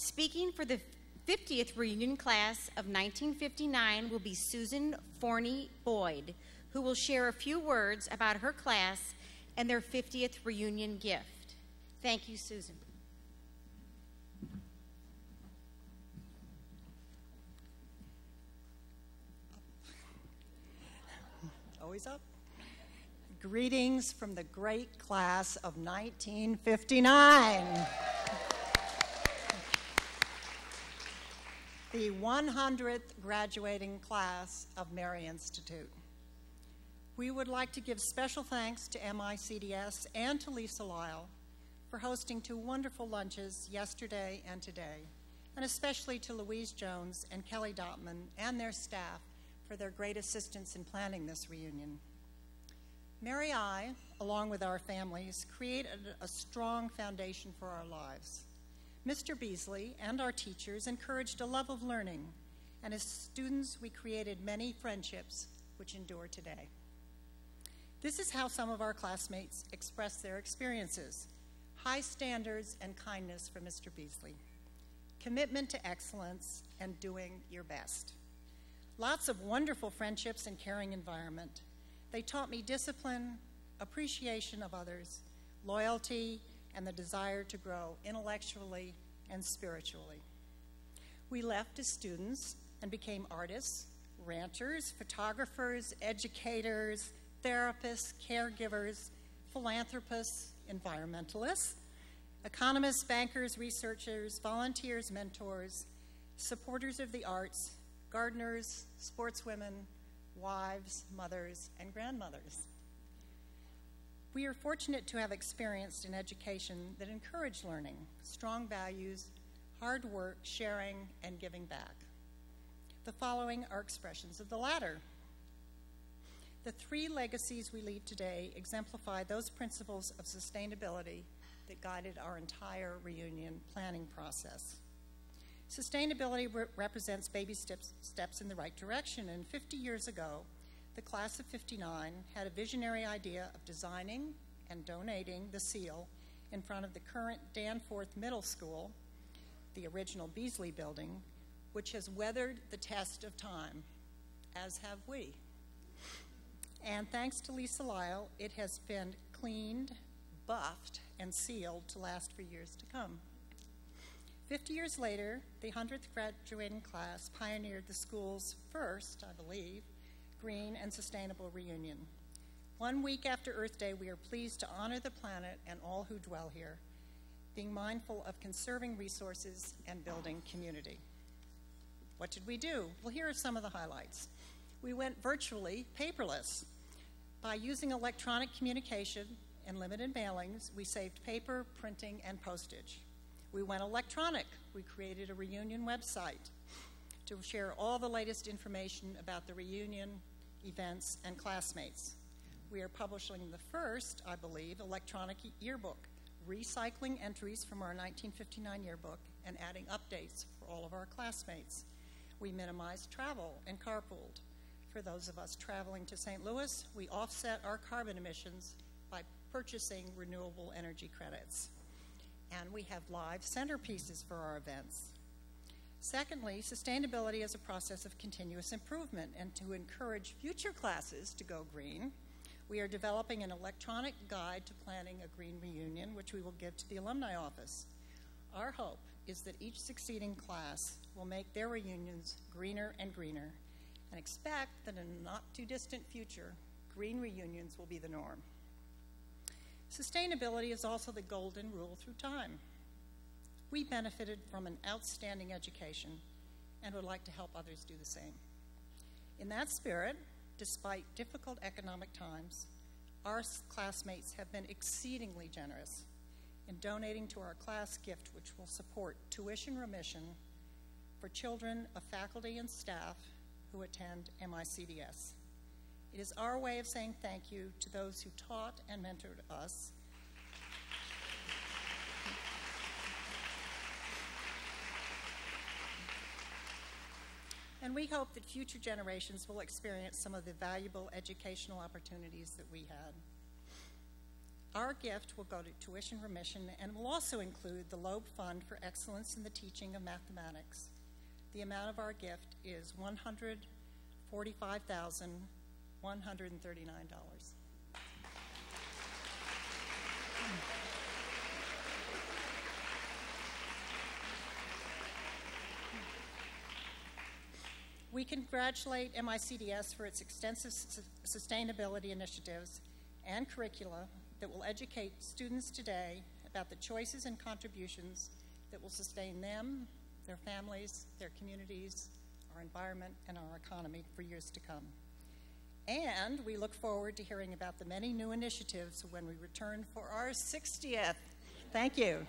Speaking for the 50th reunion class of 1959 will be Susan Forney Boyd, who will share a few words about her class and their 50th reunion gift. Thank you, Susan. Always up. Greetings from the great class of 1959. The 100th graduating class of Mary Institute. We would like to give special thanks to MICDS and to Lisa Lyle for hosting two wonderful lunches yesterday and today, and especially to Louise Jones and Kelly Dotman and their staff for their great assistance in planning this reunion. Mary I, along with our families, created a strong foundation for our lives. Mr. Beasley and our teachers encouraged a love of learning, and as students, we created many friendships which endure today. This is how some of our classmates expressed their experiences high standards and kindness from Mr. Beasley, commitment to excellence, and doing your best. Lots of wonderful friendships and caring environment. They taught me discipline, appreciation of others, loyalty, and the desire to grow intellectually and spiritually. We left as students and became artists, ranchers, photographers, educators, therapists, caregivers, philanthropists, environmentalists, economists, bankers, researchers, volunteers, mentors, supporters of the arts, gardeners, sportswomen, wives, mothers, and grandmothers. We are fortunate to have experienced an education that encouraged learning, strong values, hard work, sharing, and giving back. The following are expressions of the latter. The three legacies we leave today exemplify those principles of sustainability that guided our entire reunion planning process. Sustainability re represents baby steps, steps in the right direction, and 50 years ago, the class of 59 had a visionary idea of designing and donating the seal in front of the current Danforth Middle School, the original Beasley building, which has weathered the test of time, as have we. And thanks to Lisa Lyle, it has been cleaned, buffed, and sealed to last for years to come. Fifty years later, the 100th graduating class pioneered the school's first, I believe, green, and sustainable reunion. One week after Earth Day, we are pleased to honor the planet and all who dwell here, being mindful of conserving resources and building community. What did we do? Well, here are some of the highlights. We went virtually paperless. By using electronic communication and limited mailings, we saved paper, printing, and postage. We went electronic. We created a reunion website to share all the latest information about the reunion, events, and classmates. We are publishing the first, I believe, electronic yearbook, recycling entries from our 1959 yearbook and adding updates for all of our classmates. We minimized travel and carpooled. For those of us traveling to St. Louis, we offset our carbon emissions by purchasing renewable energy credits. And we have live centerpieces for our events. Secondly, sustainability is a process of continuous improvement, and to encourage future classes to go green, we are developing an electronic guide to planning a green reunion, which we will give to the alumni office. Our hope is that each succeeding class will make their reunions greener and greener, and expect that in a not too distant future, green reunions will be the norm. Sustainability is also the golden rule through time. We benefited from an outstanding education and would like to help others do the same. In that spirit, despite difficult economic times, our classmates have been exceedingly generous in donating to our class gift, which will support tuition remission for children of faculty and staff who attend MICDS. It is our way of saying thank you to those who taught and mentored us and we hope that future generations will experience some of the valuable educational opportunities that we had. Our gift will go to tuition remission and will also include the Loeb Fund for Excellence in the Teaching of Mathematics. The amount of our gift is $145,139. We congratulate MICDS for its extensive su- sustainability initiatives and curricula that will educate students today about the choices and contributions that will sustain them, their families, their communities, our environment, and our economy for years to come. And we look forward to hearing about the many new initiatives when we return for our 60th. Thank you.